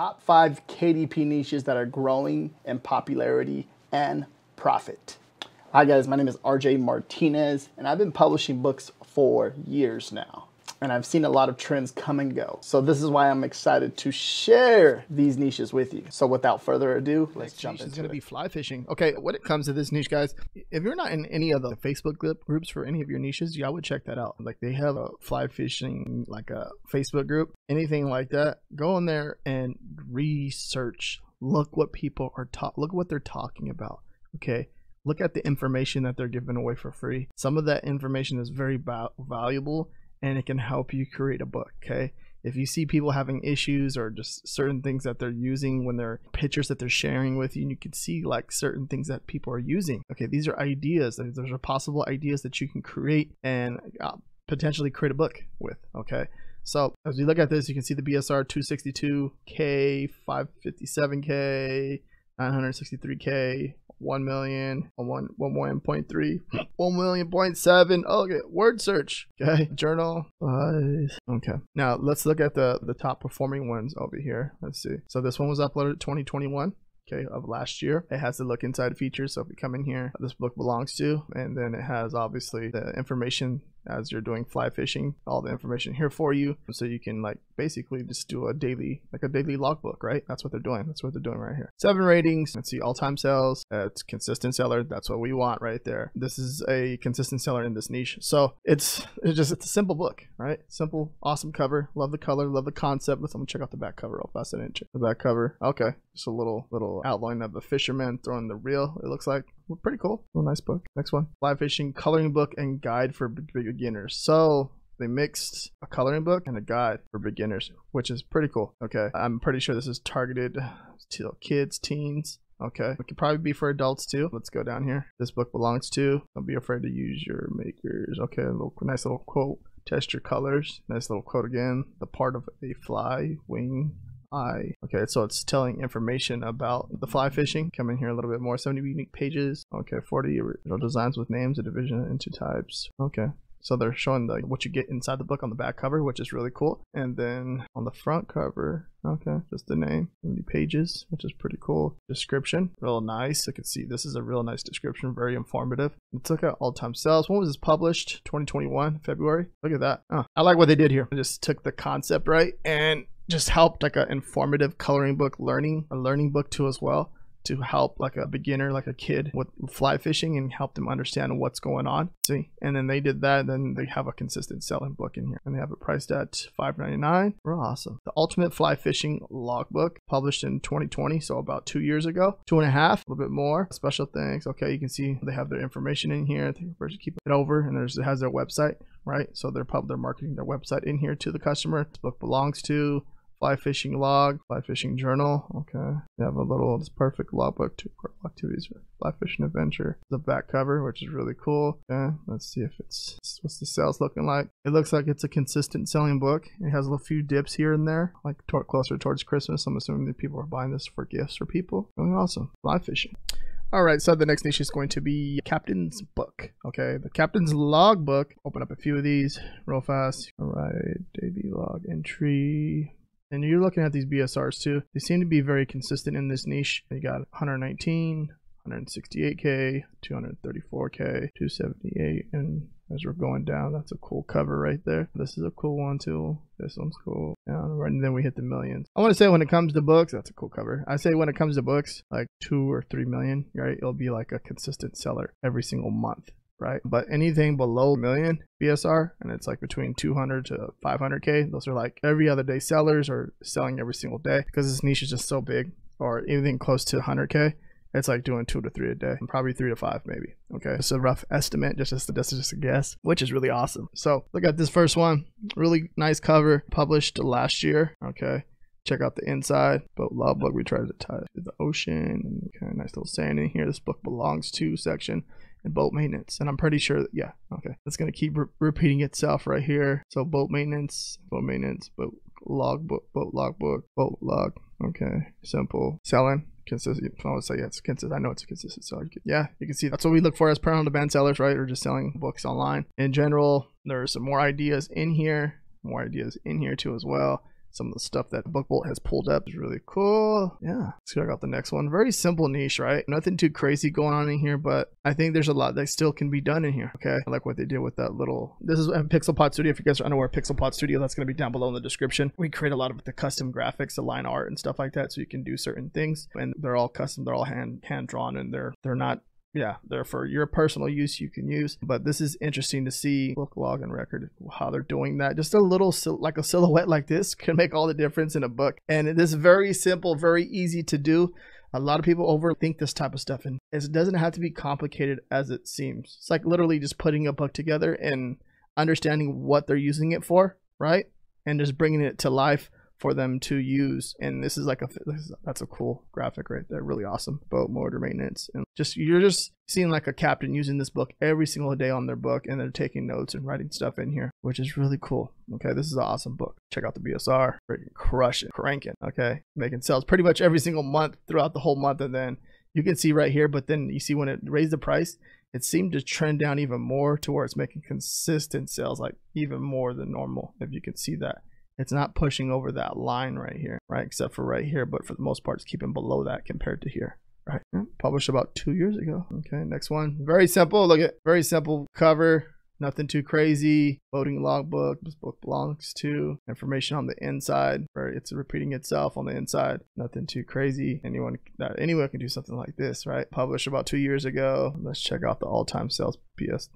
top five KDP niches that are growing in popularity and profit. Hi, guys, my name is RJ Martinez, and I've been publishing books for years now and I've seen a lot of trends come and go. So this is why I'm excited to share these niches with you. So without further ado, let's Next jump niche into is it. to be fly fishing. Okay, when it comes to this niche, guys, if you're not in any of the Facebook groups for any of your niches, yeah, I would check that out. Like they have a fly fishing, like a Facebook group, anything like that. Go in there and research. Look what people are taught. Look what they're talking about. Okay. Look at the information that they're giving away for free. Some of that information is very val- valuable and it can help you create a book. Okay if you see people having issues or just certain things that they're using when they're pictures that they're sharing with you and you can see like certain things that people are using okay these are ideas those are possible ideas that you can create and uh, potentially create a book with okay so as you look at this you can see the bsr 262k 557k 963k 1 million 1 1 million point 3 1 million point 7 oh, okay word search. Okay. Journal. Okay. Now let's look at the the top performing ones over here. Let's see. So this one was uploaded 2021 okay of last year. It has the look inside feature so if we come in here this book belongs to. And then it has obviously the information as you're doing fly fishing all the information here for you. So you can like basically just do a daily like a daily logbook right? That's what they're doing. That's what they're doing right here. Seven ratings. Let's see all-time sales. It's consistent seller. That's what we want right there. This is a consistent seller in this niche. So it's it's just it's a simple book right? Simple awesome cover. Love the color love the concept. Let's let check out the back cover real fast. I didn't check the back cover. Okay just a little little outline of the fisherman throwing the reel it looks like pretty cool well, nice book next one fly fishing coloring book and guide for beginners so they mixed a coloring book and a guide for beginners, which is pretty cool. Okay, I'm pretty sure this is targeted to kids, teens. Okay, it could probably be for adults too. Let's go down here. This book belongs to. Don't be afraid to use your makers. Okay, a little nice little quote. Test your colors. Nice little quote again. The part of a fly wing eye. Okay, so it's telling information about the fly fishing. Come in here a little bit more. 70 unique pages. Okay, 40 original designs with names, a division into types. Okay. So they're showing the what you get inside the book on the back cover, which is really cool. And then on the front cover, okay, just the name, 70 pages, which is pretty cool. Description, real nice. I can see this is a real nice description, very informative. Let's look at all-time sales. When was this published? 2021, February. Look at that. Oh, I like what they did here. They just took the concept right and just helped like an informative coloring book learning, a learning book too as well to help like a beginner, like a kid with fly fishing and help them understand what's going on. See, and then they did that. Then they have a consistent selling book in here, and they have it priced at $5.99. Real awesome. The Ultimate Fly Fishing Logbook, published in 2020, so about two years ago, two and a half, a little bit more. Special thanks Okay, you can see they have their information in here. First, keep it over, and there's it has their website, right? So they're pub they're marketing their website in here to the customer. This book belongs to fly fishing log, fly fishing journal. Okay. You have a little, this perfect logbook to activities fly fishing adventure. The back cover, which is really cool. Okay. Let's see if it's, what's the sales looking like. It looks like it's a consistent selling book. It has a few dips here and there, like to- closer towards Christmas. I'm assuming that people are buying this for gifts for people. Really awesome. Fly fishing. All right, so the next niche is going to be Captain's Book. Okay, the Captain's Logbook. Open up a few of these real fast. All right, daily log entry. And you're looking at these BSRs too. They seem to be very consistent in this niche. You got 119, 168K, 234K, 278, and as we're going down, that's a cool cover right there. This is a cool one too. This one's cool. And then we hit the millions. I want to say when it comes to books, that's a cool cover. I say when it comes to books, like two or three million, right? It'll be like a consistent seller every single month right? But anything below million BSR, and it's like between 200 to 500K, those are like every other day sellers or selling every single day because this niche is just so big, or anything close to 100K. It's like doing two to three a day, probably three to five, maybe. Okay, it's a rough estimate, just as just, just a guess, which is really awesome. So look at this first one, really nice cover, published last year. Okay, check out the inside. But love logbook, we tried to tie to the ocean, of nice little saying in here. This book belongs to section and boat maintenance. And I'm pretty sure that, yeah, okay. It's going to keep re- repeating itself right here. So boat maintenance, boat maintenance, boat log book, boat log book, boat log. Okay. Simple. Selling. Consistent. I would say yeah, it's consistent. I know it's a consistent seller. Yeah, you can see that's what we look for as per on demand sellers, right? Or just selling books online. In general, there are some more ideas in here, more ideas in here too as well. Some of the stuff that BookBolt has pulled up is really cool. Yeah, let's check out the next one. Very simple niche, right? Nothing too crazy going on in here, but I think there's a lot that still can be done in here. Okay, I like what they did with that little. This is PixelPod Studio. If you guys are unaware, PixelPod Studio, that's going to be down below in the description. We create a lot of the custom graphics, the line art, and stuff like that, so you can do certain things, and they're all custom. They're all hand hand drawn, and they're they're not yeah, they're for your personal use you can use. But this is interesting to see book log and record how they're doing that. Just a little like a silhouette like this can make all the difference in a book. And it is very simple, very easy to do. A lot of people overthink this type of stuff, and it doesn't have to be complicated as it seems. It's like literally just putting a book together and understanding what they're using it for, right? And just bringing it to life for them to use. And this is like a that's a cool graphic right there, really awesome boat motor maintenance. And just you're just seeing like a captain using this book every single day on their book, and they're taking notes and writing stuff in here, which is really cool. Okay, this is an awesome book. Check out the BSR, freaking crush it, cranking. Okay, making sales pretty much every single month throughout the whole month, and then you can see right here. But then you see when it raised the price, it seemed to trend down even more to where it's making consistent sales, like even more than normal. If you can see that it's not pushing over that line right here, right? Except for right here, but for the most part, it's keeping below that compared to here. Right, published about two years ago. Okay, next one. Very simple. Look at very simple cover Nothing too crazy. Voting logbook. This book belongs to. Information on the inside. Where it's repeating itself on the inside. Nothing too crazy. Anyone that anyone can do something like this, right? Published about two years ago. Let's check out the all-time sales PS.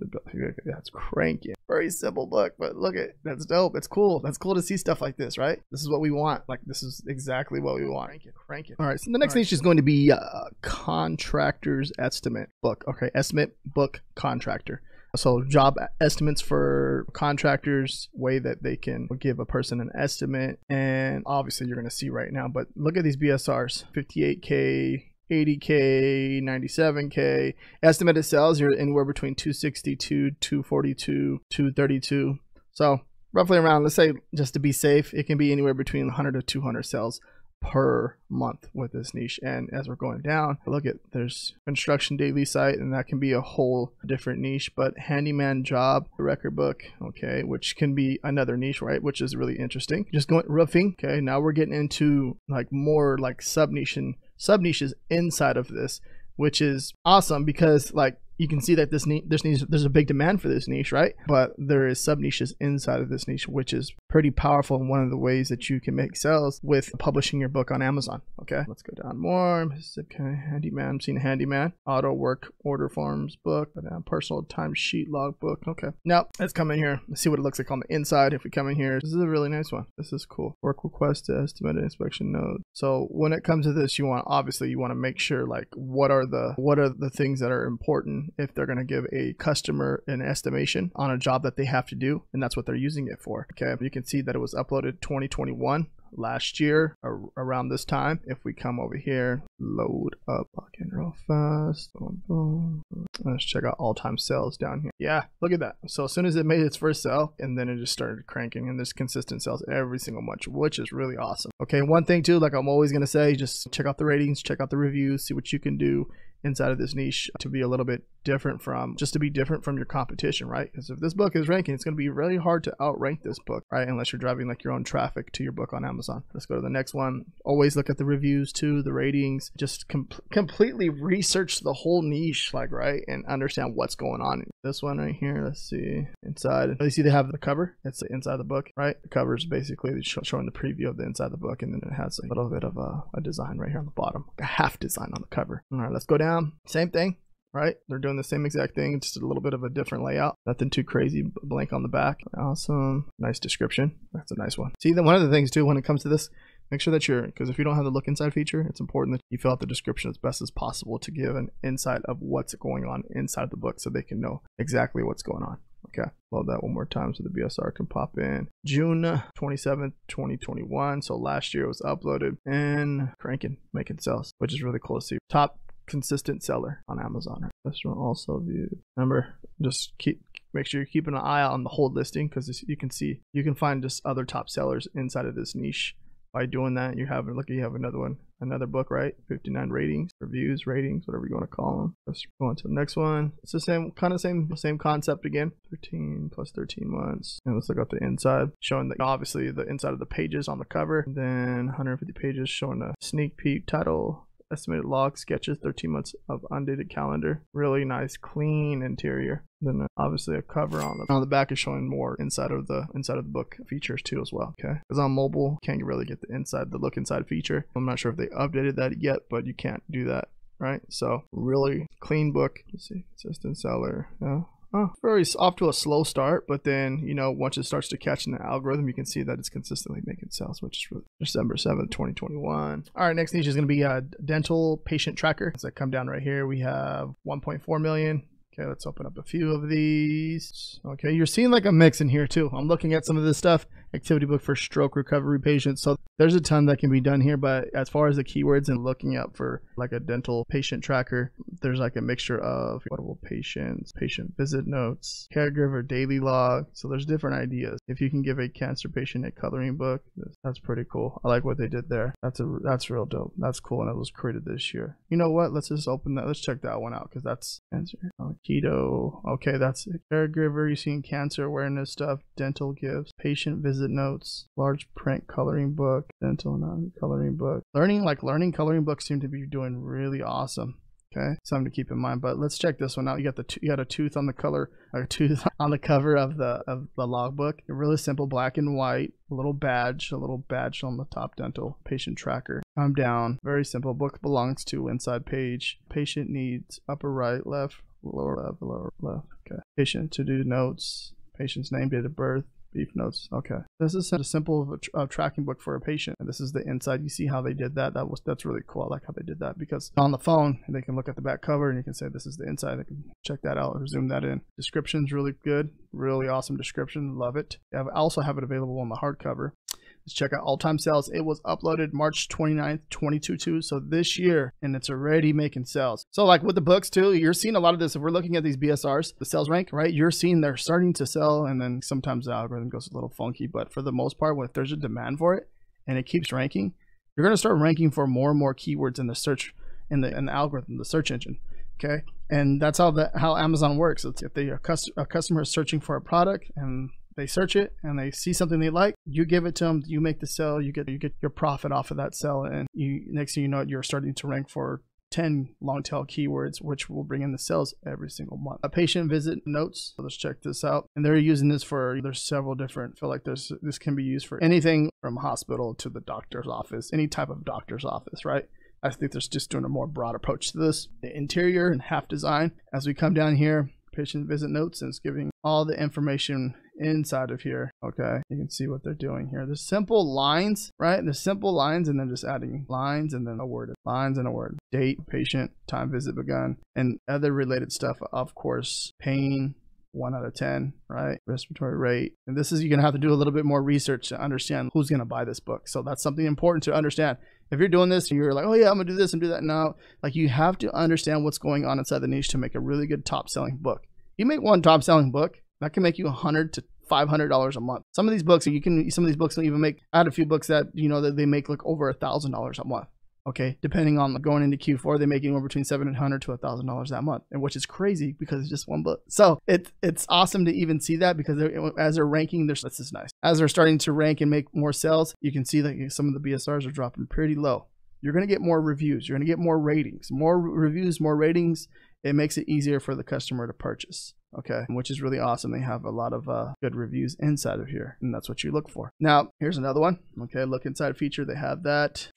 That's cranking. Very simple book, but look at that's dope. It's cool. That's cool to see stuff like this, right? This is what we want. Like this is exactly what we want. Crank it. Crank it. All right. So the next thing is going to be uh, contractor's estimate book. Okay, estimate book contractor. So job estimates for contractors, way that they can give a person an estimate. And obviously you're going to see right now, but look at these BSRs, 58K, 80k 97k estimated sales you're anywhere between 262 242 232 so roughly around let's say just to be safe it can be anywhere between 100 to 200 sales per month with this niche. And as we're going down, look at there's construction daily site, and that can be a whole different niche. But handyman job, record book, okay, which can be another niche, right? Which is really interesting. Just going roofing, okay. Now we're getting into like more like sub niche and sub niches inside of this, which is awesome because like you can see that this niche, this niche, there's a big demand for this niche, right? But there is sub niches inside of this niche, which is pretty powerful And one of the ways that you can make sales with publishing your book on Amazon. Okay, let's go down more. Okay, handyman, I'm seeing handyman, auto work order forms book, personal timesheet log book. Okay, now let's come in here. Let's see what it looks like on the inside. If we come in here, this is a really nice one. This is cool. Work request to estimated inspection node. So when it comes to this, you want obviously you want to make sure like what are the what are the things that are important if they're going to give a customer an estimation on a job that they have to do, and that's what they're using it for. Okay, you can see that it was uploaded 2021 last year around this time. If we come over here, load up again real fast. Boom, boom. Let's check out all-time sales down here. Yeah, look at that. So as soon as it made its first sale, and then it just started cranking, and there's consistent sales every single month, which is really awesome. Okay, one thing too, like I'm always gonna say, just check out the ratings, check out the reviews, see what you can do inside of this niche to be a little bit different from just to be different from your competition, right? Because if this book is ranking, it's going to be really hard to outrank this book, right? Unless you're driving like your own traffic to your book on Amazon. Let's go to the next one. Always look at the reviews too, the ratings. Just com- completely research the whole niche, like right, and understand what's going on. This one right here. Let's see inside. You see they have the cover. It's the inside of the book, right? The cover is basically showing the preview of the inside of the book, and then it has a little bit of a, a design right here on the bottom, a half design on the cover. All right, let's go down. Same thing, right? They're doing the same exact thing, just a little bit of a different layout. Nothing too crazy. Blank on the back. Awesome. Nice description. That's a nice one. See, then one of the things too when it comes to this, make sure that you're because if you don't have the look inside feature, it's important that you fill out the description as best as possible to give an insight of what's going on inside the book, so they can know exactly what's going on. Okay, load that one more time so the BSR can pop in. June 27th, 2021. So last year it was uploaded and cranking, making sales, which is really cool to see. Top consistent seller on Amazon. Restaurant also viewed. Remember, just keep make sure you're keeping an eye on the hold listing because you can see you can find just other top sellers inside of this niche by doing that, you have look, you have another one, another book, right? 59 ratings, reviews, ratings, whatever you want to call them. Let's go on to the next one. It's the same kind of same same concept again. 13 plus 13 months. And let's look at the inside, showing the obviously the inside of the pages on the cover. And then 150 pages showing a sneak peek title, estimated log sketches 13 months of undated calendar. Really nice clean interior. Then uh, obviously a cover on the on the back is showing more inside of the inside of the book features too as well okay? Because on mobile can't really get the inside the look inside feature. I'm not sure if they updated that yet but you can't do that right? So really clean book. Let's see consistent seller yeah Oh, very off to a slow start, but then you know once it starts to catch in the algorithm, you can see that it's consistently making sales, which is really December seventh, twenty twenty one. All right, next niche is going to be a dental patient tracker. As I come down right here, we have one point four million. Okay, let's open up a few of these. Okay, you're seeing like a mix in here too. I'm looking at some of this stuff activity book for stroke recovery patients. So there's a ton that can be done here, but as far as the keywords and looking up for like a dental patient tracker, there's like a mixture of portable patients, patient visit notes, caregiver daily log. So there's different ideas. If you can give a cancer patient a coloring book, that's pretty cool. I like what they did there. That's a that's real dope. That's cool, and it was created this year. You know what? Let's just open that. Let's check that one out because that's. Oh, keto. Okay, that's caregiver. You seeing cancer awareness stuff, dental gifts, patient visit notes, large print coloring book, dental non coloring book. Learning like learning coloring books seem to be doing really awesome. Okay, something to keep in mind. But let's check this one out. You got the you got a tooth on the color, a tooth on the cover of the of the logbook. Really simple, black and white. A little badge, a little badge on the top. Dental patient tracker. Come down. Very simple. Book belongs to inside page. Patient needs upper right, left, lower left, lower left. Okay. Patient to do notes. Patient's name, date of birth, Beef notes. Okay. This is a simple tracking book for a patient. And this is the inside. You see how they did that? That was that's really cool. I like how they did that because on the phone they can look at the back cover and you can say this is the inside. They can check that out or zoom that in. Description's really good. Really awesome description. Love it. I also have it available on the hardcover. Let's check out all time sales. It was uploaded March 29th, 2022. So this year, and it's already making sales. So, like with the books too, you're seeing a lot of this. If we're looking at these BSRs, the sales rank, right? You're seeing they're starting to sell, and then sometimes the algorithm goes a little funky. But for the most part, if there's a demand for it and it keeps ranking, you're going to start ranking for more and more keywords in the search in the, in the algorithm, the search engine. Okay, and that's how the how Amazon works. It's if they a, cus- a customer is searching for a product and they search it and they see something they like you give it to them you make the sell you get you get your profit off of that sell and you next thing you know you're starting to rank for 10 long tail keywords, which will bring in the sales every single month. A patient visit notes. Let's check this out. And they're using this for, there's several different, feel like there's, this can be used for anything from hospital to the doctor's office, any type of doctor's office, right? I think there's just doing a more broad approach to this. The interior and half design. As we come down here, patient visit notes and it's giving all the information inside of here. Okay, you can see what they're doing here. The simple lines, right? The simple lines and then just adding lines and then a word, lines and a word. Date, patient, time visit begun, and other related stuff, of course, pain, one out of 10, right? Respiratory rate. And this is, you're going to have to do a little bit more research to understand who's going to buy this book. So that's something important to understand. If you're doing this you're like, oh yeah, I'm going to do this and do that now, like you have to understand what's going on inside the niche to make a really good top selling book. You make one top selling book, that can make you a hundred to five hundred dollars a month. Some of these books you can some of these books don't even make. I had a few books that you know that they make like over a thousand dollars a month. Okay, depending on going into Q4, they make anywhere between seven hundred to a thousand dollars that month, and which is crazy because it's just one book. So it's it's awesome to even see that because they're, as they're ranking, this is nice. As they're starting to rank and make more sales, you can see that some of the BSRs are dropping pretty low. You're going to get more reviews. You're going to get more ratings. More reviews, more ratings. It makes it easier for the customer to purchase okay which is really awesome they have a lot of uh, good reviews inside of here and that's what you look for now here's another one okay look inside feature they have that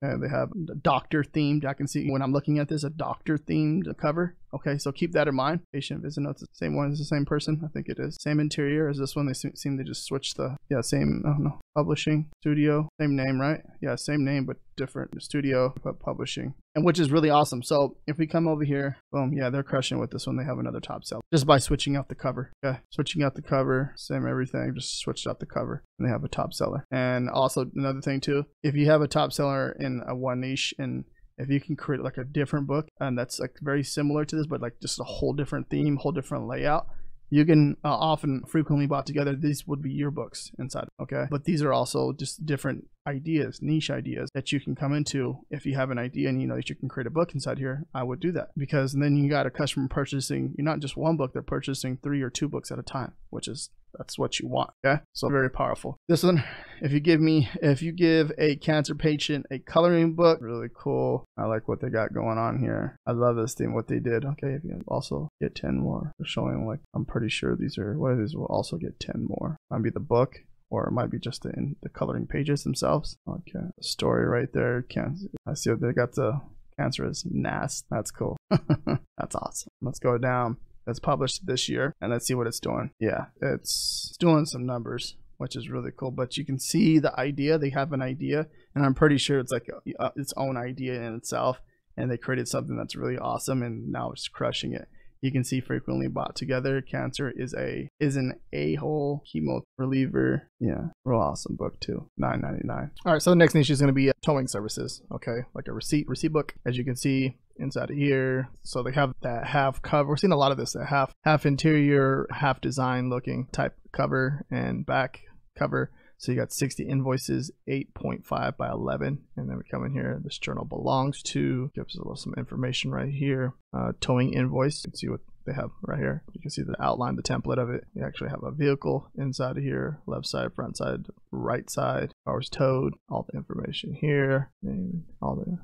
and they have a doctor themed i can see when i'm looking at this a doctor themed cover Okay, so keep that in mind. Patient visit notes, the same one as the same person. I think it is. Same interior as this one. They seem to just switch the, yeah, same, I don't know, publishing, studio, same name, right? Yeah, same name, but different studio, but publishing. And which is really awesome. So if we come over here, boom, yeah, they're crushing with this one. They have another top sell just by switching out the cover. Okay, switching out the cover, same everything, just switched out the cover and they have a top seller. And also another thing too, if you have a top seller in a one niche and if you can create like a different book and that's like very similar to this but like just a whole different theme whole different layout you can uh, often frequently bought together these would be your books inside okay but these are also just different ideas, niche ideas that you can come into. If you have an idea and you know that you can create a book inside here, I would do that because then you got a customer purchasing, you're not just one book, they're purchasing three or two books at a time, which is that's what you want. Okay. So very powerful. This one, if you give me, if you give a cancer patient a coloring book, really cool. I like what they got going on here. I love this thing, what they did. Okay. If you also get 10 more, they're showing like, I'm pretty sure these are, what it is, will also get 10 more. Might be the book or it might be just in the coloring pages themselves. Okay. The story right there. Cancer. I see what they got the cancerous NAS. That's cool. That's awesome. Let's go down that's published this year and let's see what it's doing. Yeah it's doing some numbers which is really cool but you can see the idea they have an idea and i'm pretty sure it's like a, its own idea in itself and they created something that's really awesome and now it's crushing it you can see frequently bought together. Cancer is a is an a-hole chemo reliever. Yeah, real awesome book too. Nine ninety nine. All right, so the next niche is going to be uh, towing services. Okay, like a receipt receipt book. As you can see inside of here, so they have that half cover. We're seeing a lot of this. That half half interior, half design looking type cover and back cover. So you got 60 invoices, 8.5 by 11. And then we come in here. This journal belongs to, gives us a little some information right here. Uh, towing invoice. You can see what they have right here. You can see the outline, the template of it. You actually have a vehicle inside of here, left side, front side, right side, hours towed, all the information here, and all the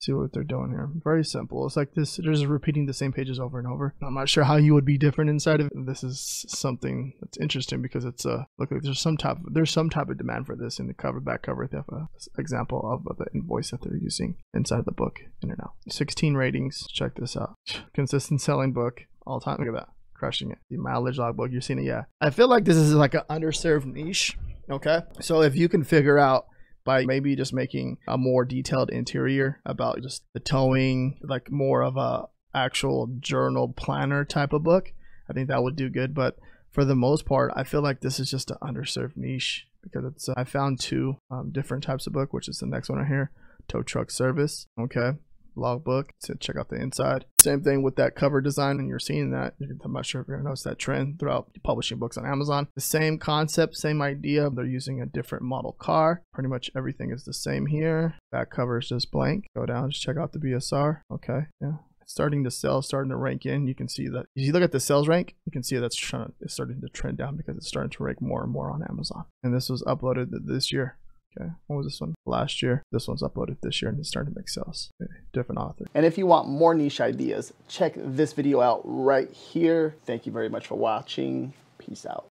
see what they're doing here. Very simple. It's like this, they're just repeating the same pages over and over. I'm not sure how you would be different inside of it. This is something that's interesting because it's a, look like there's some type, of, there's some type of demand for this in the cover, back cover. They have an example of the invoice that they're using inside the book in and out. 16 ratings. Check this out. Consistent selling book all time. Look at that. Crushing it. The mileage logbook. You're seeing it. Yeah. I feel like this is like an underserved niche. Okay. So if you can figure out by maybe just making a more detailed interior about just the towing, like more of a actual journal planner type of book. I think that would do good. But for the most part, I feel like this is just an underserved niche because it's. Uh, I found two um, different types of book, which is the next one right here, tow truck service. Okay, logbook to check out the inside. Same thing with that cover design, and you're seeing that. I'm not sure if you're gonna notice that trend throughout publishing books on Amazon. The same concept, same idea. They're using a different model car. Pretty much everything is the same here. That cover is just blank. Go down, just check out the BSR. Okay, yeah, starting to sell, starting to rank in. You can see that if you look at the sales rank, you can see that's trying it's starting to trend down because it's starting to rank more and more on Amazon. And this was uploaded this year. Okay, what was this one? Last year. This one's uploaded this year and it's starting to make sales. Okay. Different author. And if you want more niche ideas, check this video out right here. Thank you very much for watching. Peace out.